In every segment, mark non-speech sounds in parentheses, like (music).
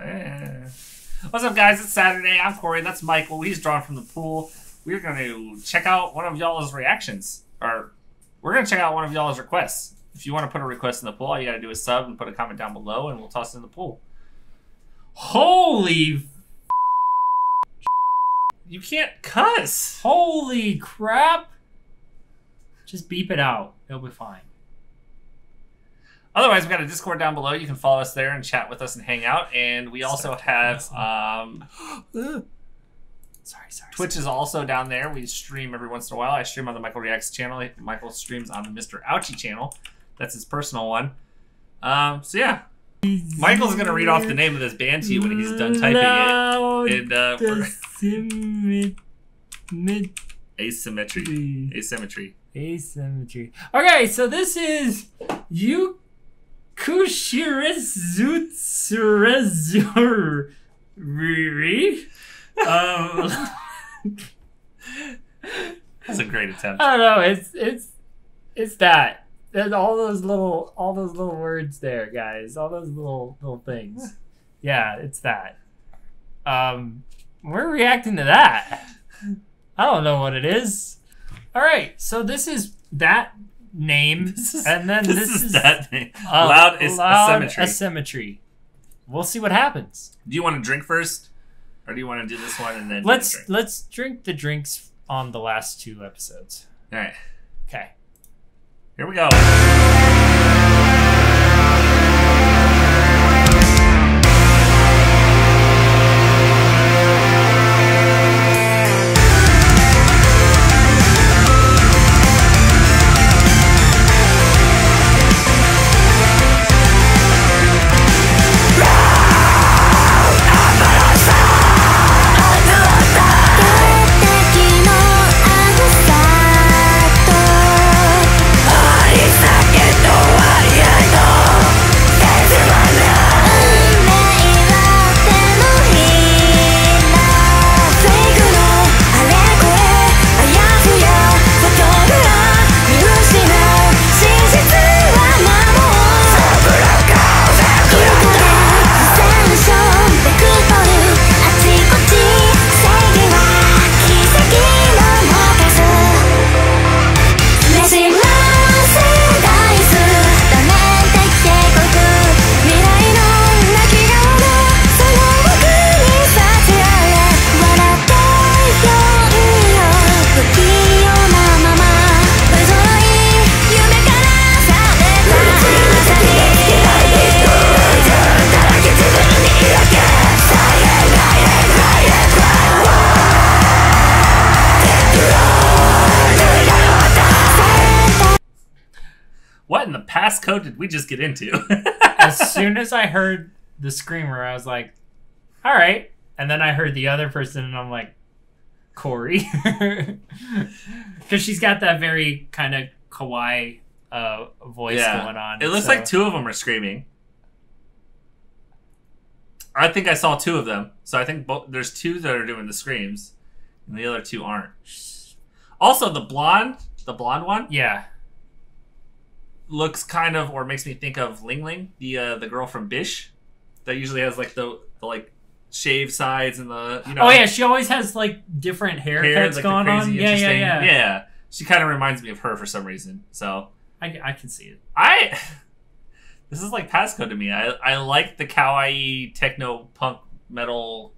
Eh. What's up, guys? It's Saturday. I'm Corey. That's Michael. He's drawn from the pool. We're going to check out one of y'all's reactions. Or, we're going to check out one of y'all's requests. If you want to put a request in the pool, all you got to do is sub and put a comment down below, and we'll toss it in the pool. Holy. You can't cuss. Holy crap! Just beep it out. It'll be fine. Otherwise, we've got a Discord down below. You can follow us there and chat with us and hang out. And we also have um, Sorry, sorry. Twitch is also down there. We stream every once in a while. I stream on the Michael Reacts channel. Michael streams on the Mr. Ouchy channel. That's his personal one. Um, so yeah, Michael's gonna read off the name of this band to you when he's done typing it. And uh, we're- asymmetry, asymmetry. Asymmetry. Okay, so this is Yukushirezutsurezuri. Um, That's a great attempt. I don't know. It's it's it's that. There's all those little all those little words there, guys. All those little little things. Yeah, it's that. Um, we're reacting to that. I don't know what it is. All right, so this is that name, (laughs) is, and then this, is, that name. uh, loud is asymmetry. asymmetry. We'll see what happens. do you want to drink first, or do you want to do this one and then Let's drink? let's drink the drinks on the last two episodes. All right, Okay. here we go. The passcode did we just get into? (laughs) as soon as I heard the screamer, I was like, all right. And then I heard the other person, and I'm like, Corey. (laughs) Because she's got that very kind of kawaii uh, voice Yeah. going on. It looks so- like two of them are screaming. I think I saw two of them. So I think both there's two that are doing the screams, and the other two aren't. Also, the blonde, the blonde one, Yeah. Looks kind of or makes me think of Ling Ling, the uh, the girl from Bish, that usually has like the, the like shaved sides and the you know. Oh, yeah. She always has like different haircuts hair, like, going on. Yeah, yeah, yeah, Yeah, she kind of reminds me of her for some reason. So I, I can see it. I (laughs) this is like passcode to me. I I like the kawaii techno punk metal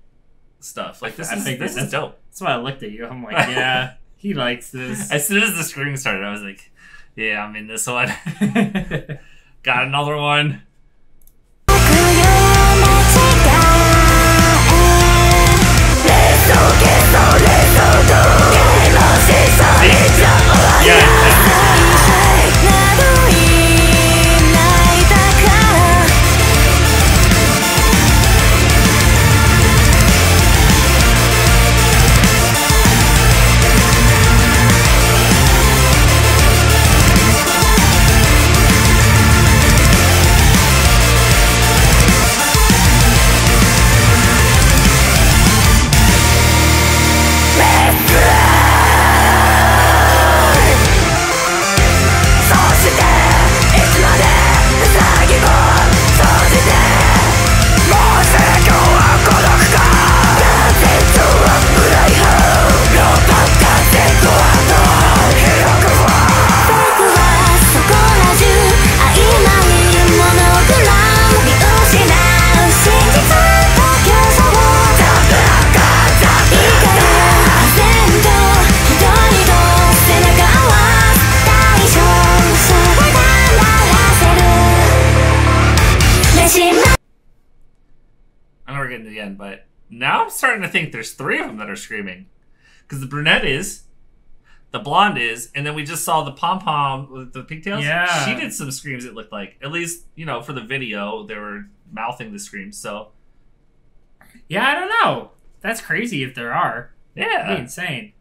stuff. Like this I is think this is dope. That's why I looked at you. I'm like, yeah, (laughs) he likes this. As soon as the screen started, I was like, yeah, I'm in this one. (laughs) Got another one. Yeah. The end, but now I'm starting to think there's three of them that are screaming. Because the brunette is, the blonde is, and then we just saw the pom pom with the pigtails. Yeah. She did some screams, it looked like. At least, you know, for the video, they were mouthing the screams. So, Yeah, I don't know. That's crazy if there are. That'd be yeah. insane.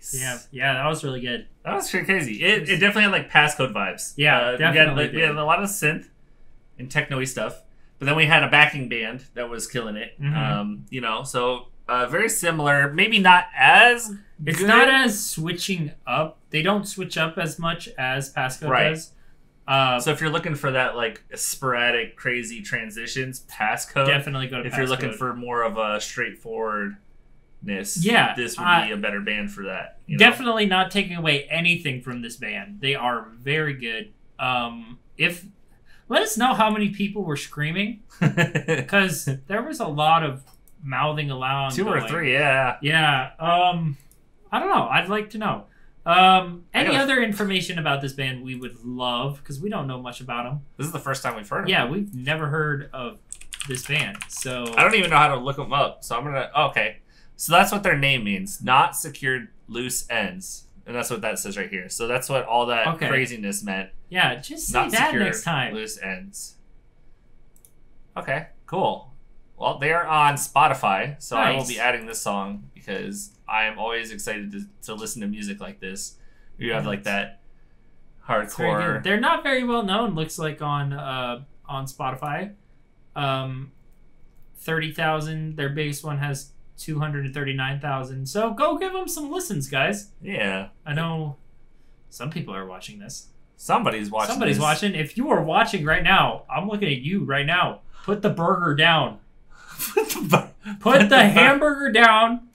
Nice. Yeah, yeah, that was really good. That was pretty crazy. It, it definitely had like passcode vibes. Yeah, uh, We had, definitely like, we had a lot of synth and techno stuff, but then we had a backing band that was killing it. Mhm. Um, you know, so uh, very similar. Maybe not as. It's good. not as switching up. They don't switch up as much as passcode Right. does. Uh, So if you're looking for that like sporadic, crazy transitions, passcode. definitely go to If you're looking for more of a straightforwardness, Yeah, this would I- be a better band for that. you know? definitely not taking away anything from this band. They are very good. Um, if let us know how many people were screaming (laughs) because there was a lot of mouthing along. Two or three, yeah. Yeah. Um, I don't know. I'd like to know. Um, any gotta- other information about this band we would love because we don't know much about them. This is the first time we've heard of Yeah, them. we've never heard of this band. So I don't even know how to look them up, so I'm gonna. oh, okay, so that's what their name means. Not secured loose ends, and that's what that says right here. So that's what all that Okay. craziness meant. yeah, just say Not that secured next time. loose ends. Okay, cool. Well, they are on Spotify, so I will be adding this song because I am always excited to, to listen to music like this. You have like that hardcore. They're not very well known. Looks like on uh, on Spotify, um, thirty thousand. Their biggest one has two hundred and thirty nine thousand. So go give them some listens, guys. Yeah, I know some people are watching this. somebody's watching. Somebody's this. watching. If you are watching right now, I'm looking at you right now. Put the burger down. Put the hamburger down,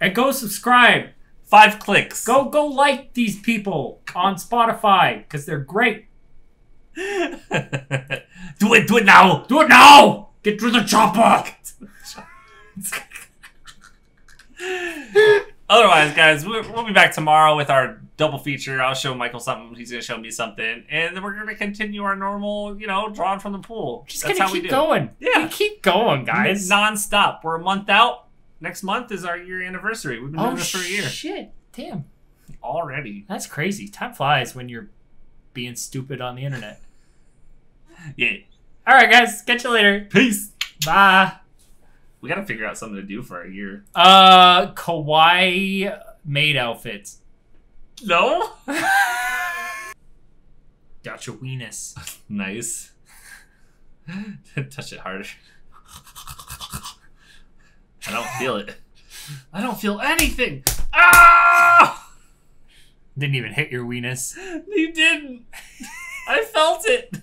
and go subscribe. Five clicks. Go go like these people on Spotify because they're great. (laughs) do it. Do it now. Do it now. Get to the chopper. (laughs) Otherwise, guys, we'll, be back tomorrow with our double feature. I'll show Michael something. He's going to show me something, and then we're going to continue our normal, you know, drawing from the pool. Just That's gonna how we keep going. Yeah. We keep going, guys. non-stop. We're a month out. Next month is our year anniversary. We've been doing oh this for a year shit! Damn, already. that's crazy. Time flies when you're being stupid on the internet. (laughs) Yeah. All right, guys. Catch you later. Peace. Bye. We got to figure out something to do for our year. Uh, kawaii maid outfits. No. (laughs) Got your weenus. (laughs) nice. (laughs) Touch it harder. I don't feel it. I don't feel anything. Ah! Didn't even hit your weenus. You didn't. I felt it.